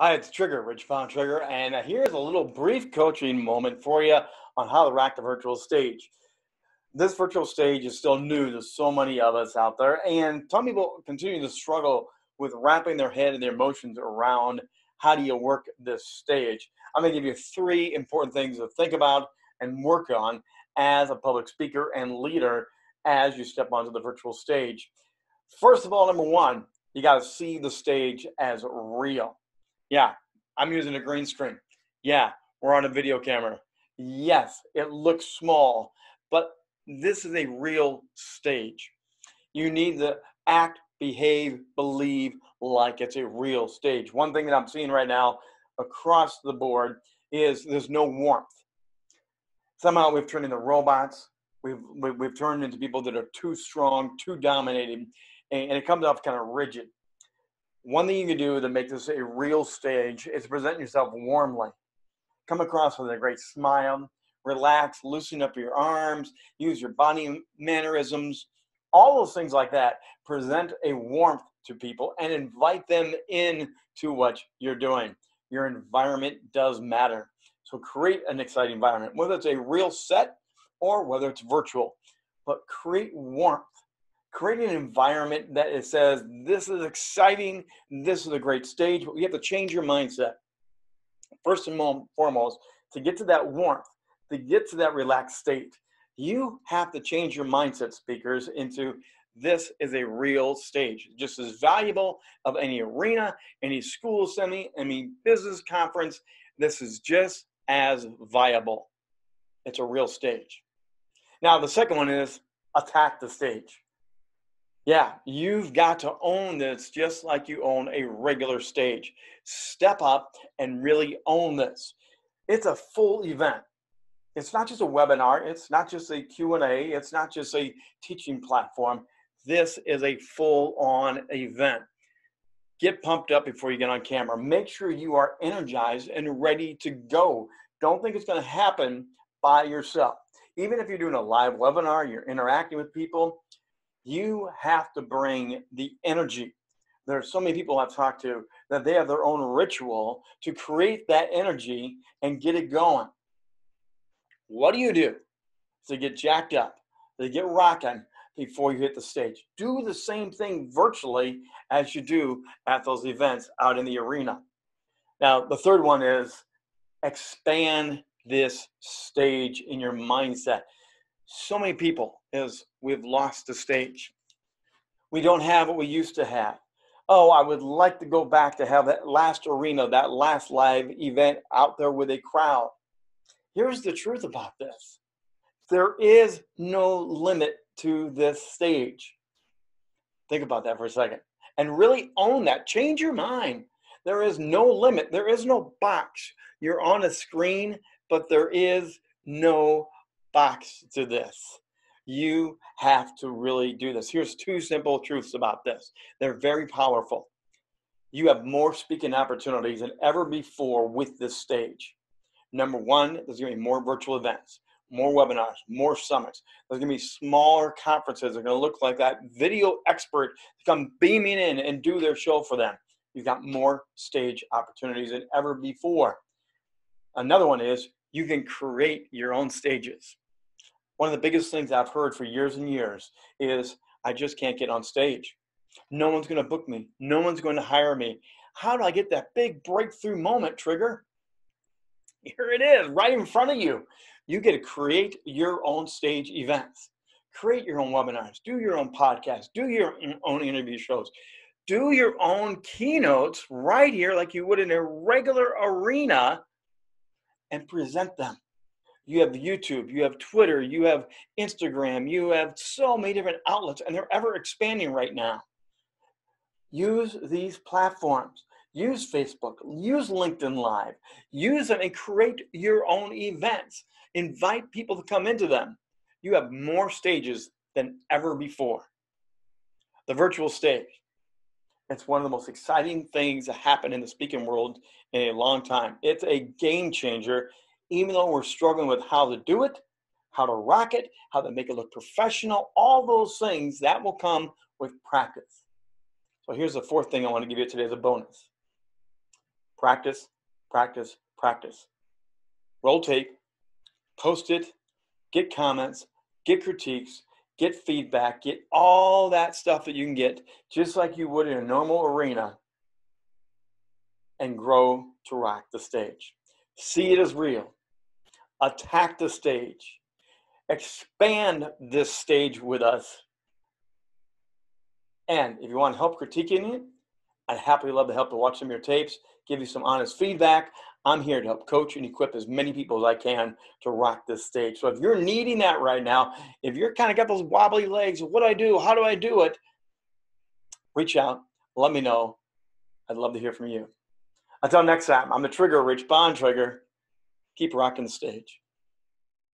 Hi, it's Trigger, Rich Bontrager, and uh, here's a little brief coaching moment for you on how to rock the virtual stage. This virtual stage is still new to so many of us out there, and some people continue to struggle with wrapping their head and their emotions around how do you work this stage. I'm going to give you three important things to think about and work on as a public speaker and leader as you step onto the virtual stage. First of all, number one, you got to see the stage as real. Yeah, I'm using a green screen. Yeah, we're on a video camera. Yes, it looks small, but this is a real stage. You need to act, behave, believe like it's a real stage. One thing that I'm seeing right now across the board is there's no warmth. Somehow we've turned into robots. We've, we've turned into people that are too strong, too dominating, and it comes off kind of rigid one thing you can do to make this a real stage is present yourself warmly. Come across with a great smile, relax, loosen up your arms, use your body mannerisms, all those things like that. Present a warmth to people and invite them in to what you're doing. Your environment does matter. So create an exciting environment, whether it's a real set or whether it's virtual, but create warmth create an environment that it says this is exciting this is a great stage but you have to change your mindset. First and foremost to get to that warmth to get to that relaxed state you have to change your mindset speakers into this is a real stage just as valuable of any arena any school semi any business conference. This is just as viable. It's a real stage. Now the second one is attack the stage yeah, you've got to own this just like you own a regular stage. Step up and really own this. It's a full event. It's not just a webinar, it's not just a Q&A, it's not just a teaching platform. This is a full-on event. Get pumped up before you get on camera. Make sure you are energized and ready to go. Don't think it's going to happen by yourself. Even if you're doing a live webinar, you're interacting with people, you have to bring the energy. There are so many people I've talked to that they have their own ritual to create that energy and get it going. What do you do to get jacked up, to get rocking before you hit the stage? Do the same thing virtually as you do at those events out in the arena. Now, the third one is expand this stage in your mindset so many people is we've lost the stage. We don't have what we used to have. Oh, I would like to go back to have that last arena, that last live event out there with a crowd. Here's the truth about this there is no limit to this stage. Think about that for a second and really own that. Change your mind. There is no limit, there is no box. You're on a screen, but there is no box to this. You have to really do this. Here's two simple truths about this they're very powerful. You have more speaking opportunities than ever before with this stage. Number one, there's going to be more virtual events, more webinars, more summits. There's going to be smaller conferences that are going to look like that video expert come beaming in and do their show for them. You've got more stage opportunities than ever before. Another one is you can create your own stages. One of the biggest things I've heard for years and years is I just can't get on stage. No one's going to book me. No one's going to hire me. How do I get that big breakthrough moment, Trigger? Here it is, right in front of you. You get to create your own stage events, create your own webinars, do your own podcasts, do your own interview shows, do your own keynotes right here, like you would in a regular arena and present them. You have YouTube, you have Twitter, you have Instagram, you have so many different outlets, and they're ever expanding right now. Use these platforms. Use Facebook, use LinkedIn Live, use them and create your own events. Invite people to come into them. You have more stages than ever before. The virtual stage. It's one of the most exciting things that happen in the speaking world in a long time. It's a game changer, even though we're struggling with how to do it, how to rock it, how to make it look professional, all those things that will come with practice. So here's the fourth thing I want to give you today as a bonus. Practice, practice, practice. Roll tape, post it, get comments, get critiques, get feedback, get all that stuff that you can get, just like you would in a normal arena, and grow to rock the stage. See it as real. Attack the stage. Expand this stage with us. And if you want help critiquing it, I'd happily love to help to watch some of your tapes, give you some honest feedback. I'm here to help coach and equip as many people as I can to rock this stage. So if you're needing that right now, if you're kind of got those wobbly legs, what do I do? How do I do it? Reach out, let me know. I'd love to hear from you. Until next time, I'm the Trigger, Rich Bontrager. Keep rocking the stage.